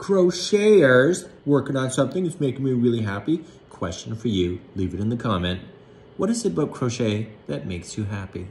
crocheters working on something It's making me really happy. Question for you, leave it in the comment. What is it about crochet that makes you happy?